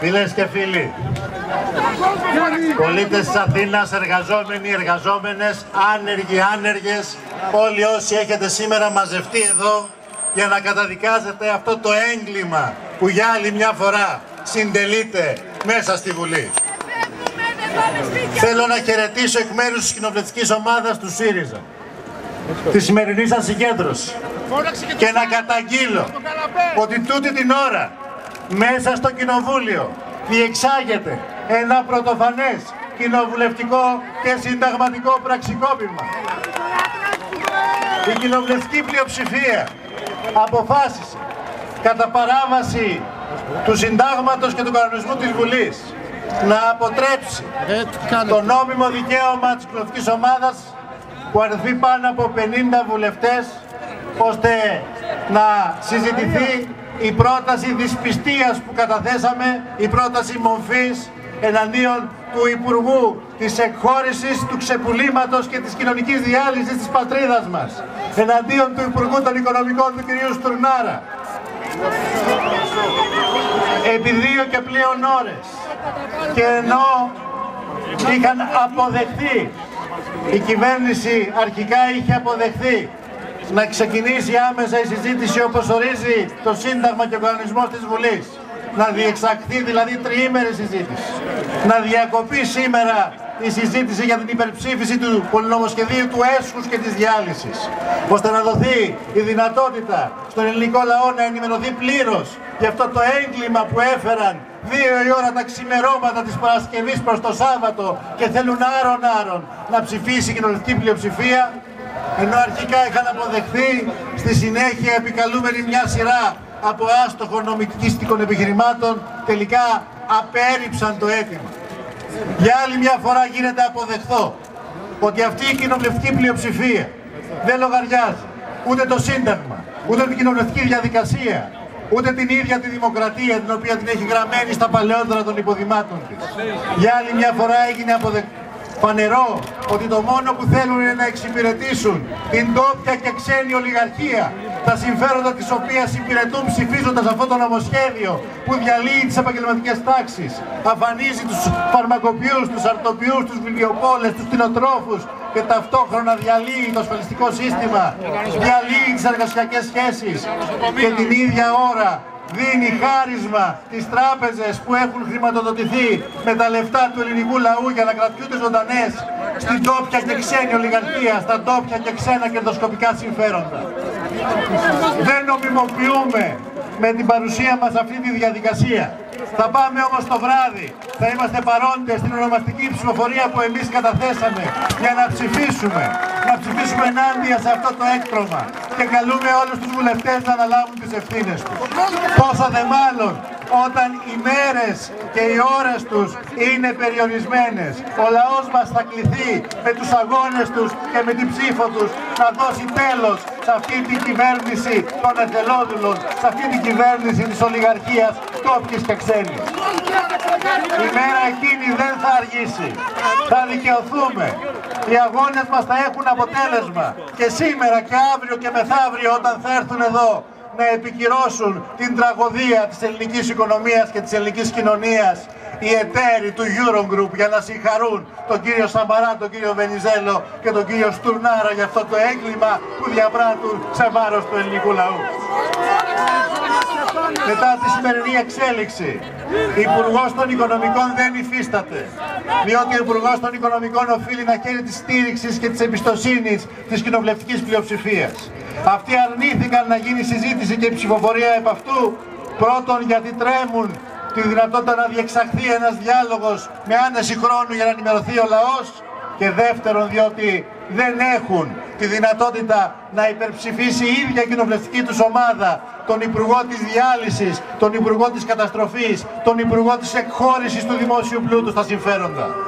Φίλες και φίλοι, πολίτες της Αθήνας, εργαζόμενοι, εργαζόμενες, άνεργοι, άνεργες, όλοι όσοι έχετε σήμερα μαζευτεί εδώ για να καταδικάζετε αυτό το έγκλημα που για άλλη μια φορά συντελείται μέσα στη Βουλή. Θέλω να χαιρετήσω εκ μέρους της κοινοβουλευτικής ομάδας του ΣΥΡΙΖΑ τη σημερινή σας συγκέντρωση και να καταγγείλω ότι τούτη την ώρα μέσα στο Κοινοβούλιο διεξάγεται ένα πρωτοφανές κοινοβουλευτικό και συνταγματικό πραξικόπημα. Η κοινοβουλευτική πλειοψηφία αποφάσισε κατά παράβαση του συντάγματος και του κανονισμού της Βουλής να αποτρέψει το νόμιμο δικαίωμα της κοινοβουλευτικής ομάδας που αριθμεί πάνω από 50 βουλευτές ώστε να συζητηθεί η πρόταση δυσπιστίας που καταθέσαμε, η πρόταση μορφής εναντίον του Υπουργού της εκχώρησης, του ξεπουλήματος και της κοινωνικής διάλυσης της πατρίδας μας, εναντίον του Υπουργού των Οικονομικών του κ. Στουρνάρα. Επί δύο και πλέον ώρες και ενώ είχαν αποδεχθεί, η κυβέρνηση αρχικά είχε αποδεχθεί να ξεκινήσει άμεσα η συζήτηση όπως ορίζει το Σύνταγμα και ο κανονισμός της Βουλής. Να διεξαχθεί δηλαδή τριήμερη συζήτηση. Να διακοπεί σήμερα η συζήτηση για την υπερψήφιση του πολυνομοσχεδίου του έσχους και της διάλυσης. Ώστε να δοθεί η δυνατότητα στον ελληνικό λαό να ενημερωθεί πλήρως για αυτό το έγκλημα που έφεραν δύο η ώρα τα ξημερώματα της Παρασκευής προς το Σάββατο και θέλουν άρον άρον να ψηφίσει η κοινωνική πλειοψηφία ενώ αρχικά είχαν αποδεχθεί στη συνέχεια επικαλούμενοι μια σειρά από άστοχων νομικιστικών επιχειρημάτων τελικά απέρριψαν το αίτημα. Για άλλη μια φορά γίνεται αποδεχθώ ότι αυτή η κοινοβουλευτική πλειοψηφία δεν λογαριάζει ούτε το Σύνταγμα, ούτε την κοινοβουλευτική διαδικασία, ούτε την ίδια τη δημοκρατία την οποία την έχει γραμμένη στα παλαιότερα των υποδημάτων της. Για άλλη μια φορά έγινε αποδεκτό φανερό ότι το μόνο που θέλουν είναι να εξυπηρετήσουν την τόπια και ξένη ολιγαρχία, τα συμφέροντα της οποίας υπηρετούν ψηφίζοντας αυτό το νομοσχέδιο που διαλύει τις επαγγελματικές τάξεις, αφανίζει τους φαρμακοποιούς, τους αρτοποιούς, τους βιβλιοπόλες, τους κτηνοτρόφους και ταυτόχρονα διαλύει το ασφαλιστικό σύστημα, διαλύει τις εργασιακές σχέσεις και την ίδια ώρα δίνει χάρισμα τις τράπεζες που έχουν χρηματοδοτηθεί με τα λεφτά του ελληνικού λαού για να κρατιούνται ζωντανές στην τόπια και ξένη ολιγαρχία, στα τόπια και ξένα κερδοσκοπικά συμφέροντα. Δεν νομιμοποιούμε με την παρουσία μας αυτή τη διαδικασία. Θα πάμε όμως το βράδυ, θα είμαστε παρόντες στην ονομαστική ψηφοφορία που εμείς καταθέσαμε για να ψηφίσουμε, να ψηφίσουμε ενάντια σε αυτό το έκτρωμα και καλούμε όλους τους βουλευτές να αναλάβουν τις ευθύνες τους. Πόσο δε μάλλον όταν οι μέρες και οι ώρες τους είναι περιορισμένες. Ο λαός μας θα κληθεί με τους αγώνες τους και με την ψήφο τους να δώσει τέλος σε αυτή την κυβέρνηση των εθελόδουλων, σε αυτή την κυβέρνηση της ολιγαρχίας τόπιες και ξένης. Η μέρα εκείνη δεν θα αργήσει. Θα δικαιωθούμε. Οι αγώνες μας θα έχουν αποτέλεσμα. Και σήμερα και αύριο και μεθαύριο όταν θα έρθουν εδώ να επικυρώσουν την τραγωδία της ελληνικής οικονομίας και της ελληνικής κοινωνίας οι εταίροι του Eurogroup για να συγχαρούν τον κύριο Σαμπαρά, τον κύριο Βενιζέλο και τον κύριο Στουρνάρα για αυτό το έγκλημα που διαπράττουν σε βάρος του ελληνικού λαού. Μετά τη σημερινή εξέλιξη, Υπουργός των Οικονομικών δεν υφίσταται. Διότι ο Υπουργός των Οικονομικών οφείλει να χαίρει της στήριξης και της εμπιστοσύνης της κοινοβουλευτικής πλειοψηφίας. Αυτοί αρνήθηκαν να γίνει συζήτηση και ψηφοφορία επ' αυτού. Πρώτον, γιατί τρέμουν τη δυνατότητα να διεξαχθεί ένας διάλογος με άνεση χρόνου για να ενημερωθεί ο λαός και δεύτερον διότι δεν έχουν τη δυνατότητα να υπερψηφίσει η ίδια η κοινοβουλευτική τους ομάδα τον Υπουργό της Διάλυσης, τον Υπουργό της Καταστροφής, τον Υπουργό της Εκχώρησης του Δημόσιου Πλούτου στα συμφέροντα.